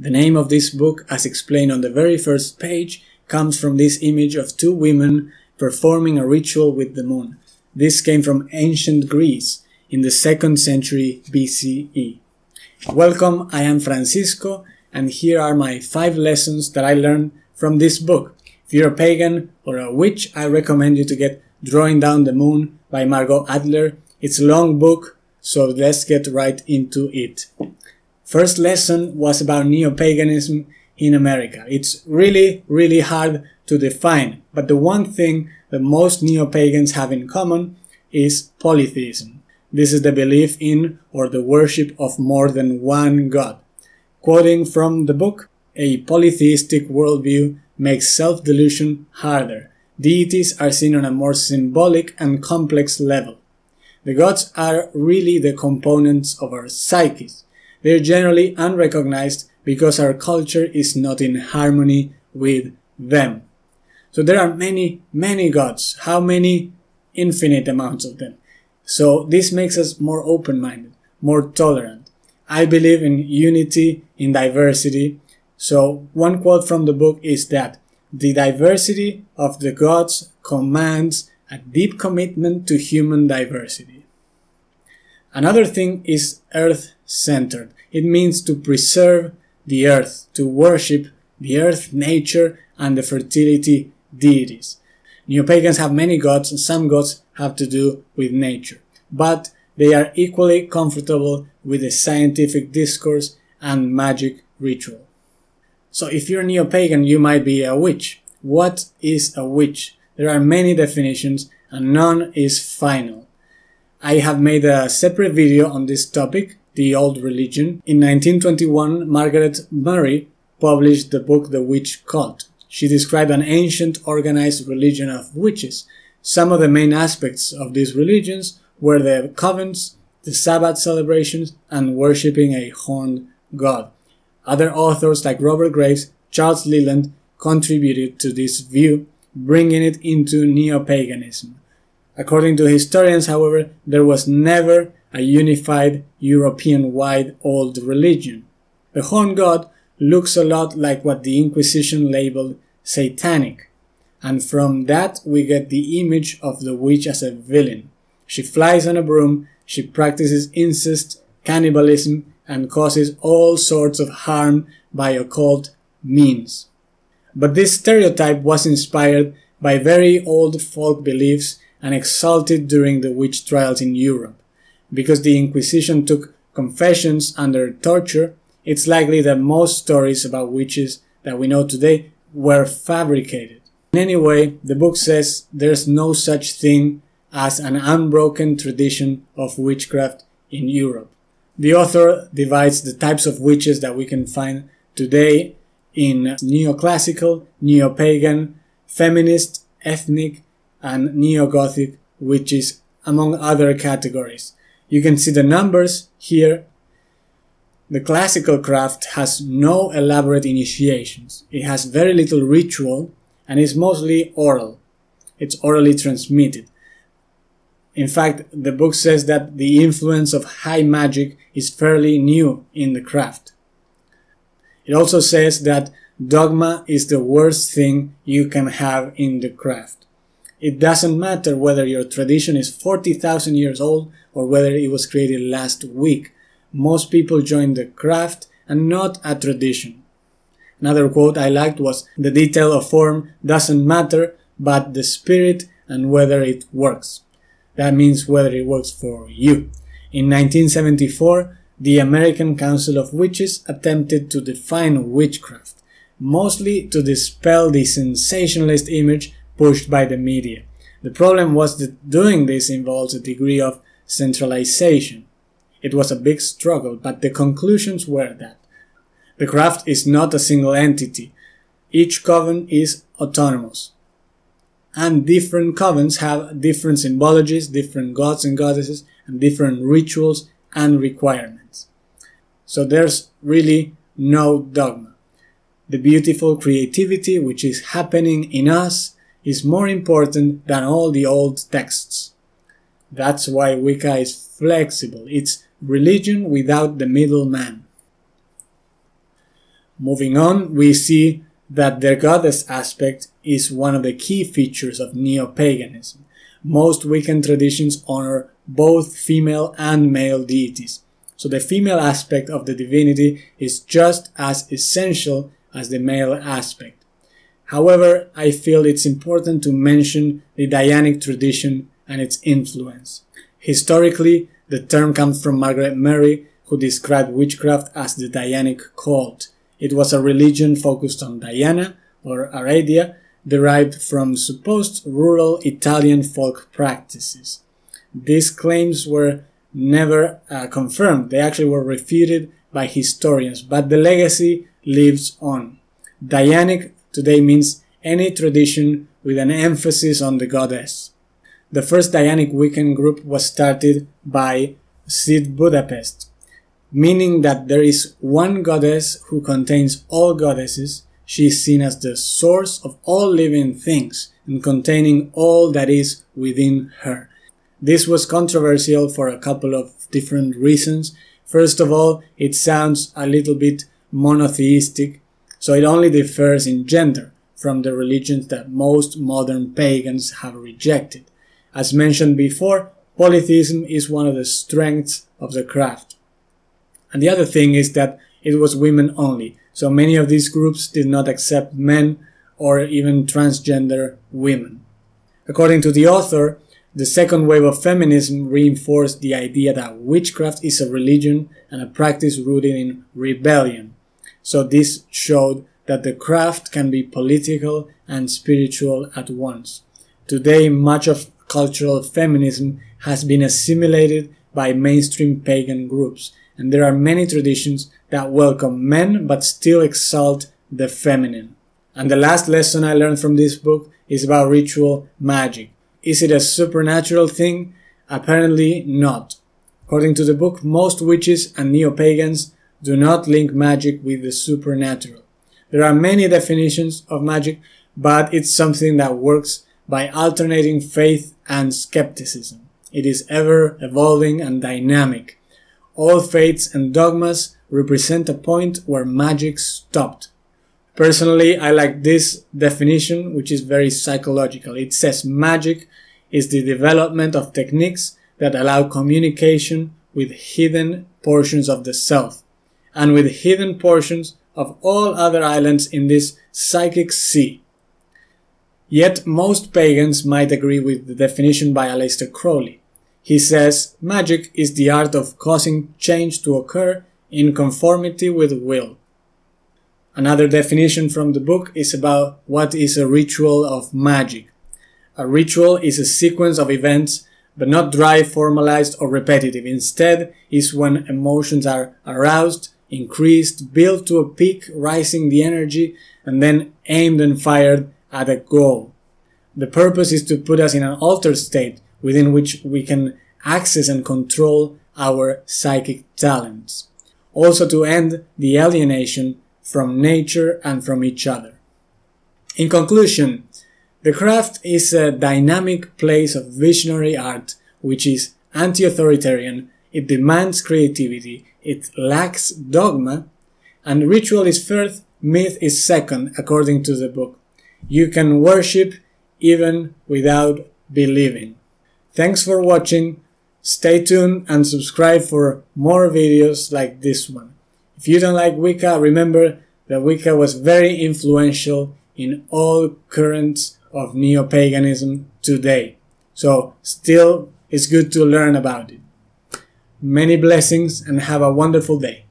The name of this book, as explained on the very first page, comes from this image of two women performing a ritual with the moon. This came from ancient Greece in the second century BCE. Welcome, I am Francisco, and here are my five lessons that I learned from this book. If you're a pagan or a witch, I recommend you to get Drawing Down the Moon by Margot Adler. It's a long book, so let's get right into it. First lesson was about neo-paganism in America. It's really, really hard to define, but the one thing that most neo-pagans have in common is polytheism. This is the belief in or the worship of more than one god. Quoting from the book, a polytheistic worldview makes self-delusion harder. Deities are seen on a more symbolic and complex level. The gods are really the components of our psyches. They are generally unrecognized because our culture is not in harmony with them. So there are many, many gods. How many? Infinite amounts of them. So this makes us more open-minded, more tolerant. I believe in unity, in diversity. So one quote from the book is that the diversity of the gods commands a deep commitment to human diversity. Another thing is earth-centered. It means to preserve the earth, to worship the earth, nature, and the fertility deities. Neo-pagans have many gods, and some gods have to do with nature, but they are equally comfortable with the scientific discourse and magic ritual. So if you're neo-pagan, you might be a witch. What is a witch? There are many definitions and none is final. I have made a separate video on this topic, the old religion. In 1921, Margaret Murray published the book The Witch Cult. She described an ancient organized religion of witches. Some of the main aspects of these religions were the covens, the Sabbath celebrations, and worshipping a horned god. Other authors like Robert Graves, Charles Leland contributed to this view, bringing it into neo-paganism. According to historians, however, there was never a unified European-wide old religion. The horn god looks a lot like what the Inquisition labeled satanic, and from that we get the image of the witch as a villain. She flies on a broom, she practices incest, cannibalism, and causes all sorts of harm by occult means. But this stereotype was inspired by very old folk beliefs and exalted during the witch trials in Europe. Because the Inquisition took confessions under torture, it's likely that most stories about witches that we know today were fabricated. Anyway, the book says there's no such thing as an unbroken tradition of witchcraft in Europe. The author divides the types of witches that we can find today in neoclassical, neo-pagan, feminist, ethnic, and neo-Gothic witches, among other categories. You can see the numbers here. The classical craft has no elaborate initiations. It has very little ritual and is mostly oral. It's orally transmitted. In fact, the book says that the influence of high magic is fairly new in the craft. It also says that dogma is the worst thing you can have in the craft. It doesn't matter whether your tradition is 40,000 years old or whether it was created last week. Most people join the craft and not a tradition. Another quote I liked was, the detail of form doesn't matter, but the spirit and whether it works. That means whether it works for you. In 1974, the American Council of Witches attempted to define witchcraft, mostly to dispel the sensationalist image pushed by the media. The problem was that doing this involves a degree of centralization. It was a big struggle, but the conclusions were that the craft is not a single entity. Each coven is autonomous and different covens have different symbologies, different gods and goddesses, and different rituals and requirements. So there's really no dogma. The beautiful creativity which is happening in us is more important than all the old texts. That's why Wicca is flexible. It's religion without the middleman. Moving on, we see that their goddess aspect is one of the key features of neo-paganism. Most Wiccan traditions honor both female and male deities, so the female aspect of the divinity is just as essential as the male aspect. However, I feel it's important to mention the Dianic tradition and its influence. Historically, the term comes from Margaret Murray, who described witchcraft as the Dianic cult. It was a religion focused on Diana, or Aradia, derived from supposed rural Italian folk practices. These claims were never uh, confirmed. They actually were refuted by historians, but the legacy lives on. Dianic today means any tradition with an emphasis on the goddess. The first Dianic Wiccan group was started by Sid Budapest, meaning that there is one goddess who contains all goddesses. She is seen as the source of all living things and containing all that is within her. This was controversial for a couple of different reasons. First of all, it sounds a little bit monotheistic, so it only differs in gender from the religions that most modern pagans have rejected. As mentioned before, polytheism is one of the strengths of the craft. And the other thing is that it was women only, so many of these groups did not accept men or even transgender women. According to the author, the second wave of feminism reinforced the idea that witchcraft is a religion and a practice rooted in rebellion. So this showed that the craft can be political and spiritual at once. Today, much of cultural feminism has been assimilated by mainstream pagan groups, and there are many traditions that welcome men but still exalt the feminine. And the last lesson I learned from this book is about ritual magic. Is it a supernatural thing? Apparently not. According to the book, most witches and neo-pagans do not link magic with the supernatural. There are many definitions of magic, but it's something that works by alternating faith and skepticism. It is ever evolving and dynamic. All faiths and dogmas represent a point where magic stopped. Personally, I like this definition, which is very psychological. It says magic is the development of techniques that allow communication with hidden portions of the self and with hidden portions of all other islands in this psychic sea. Yet most pagans might agree with the definition by Aleister Crowley. He says magic is the art of causing change to occur in conformity with will. Another definition from the book is about what is a ritual of magic. A ritual is a sequence of events, but not dry, formalized, or repetitive. Instead, is when emotions are aroused, increased, built to a peak, rising the energy, and then aimed and fired at a goal. The purpose is to put us in an altered state within which we can access and control our psychic talents. Also to end the alienation from nature and from each other. In conclusion, the craft is a dynamic place of visionary art which is anti-authoritarian, it demands creativity, it lacks dogma, and ritual is first, myth is second, according to the book. You can worship even without believing. Thanks for watching. Stay tuned and subscribe for more videos like this one. If you don't like Wicca, remember that Wicca was very influential in all currents of neo-paganism today. So still it's good to learn about it. Many blessings and have a wonderful day.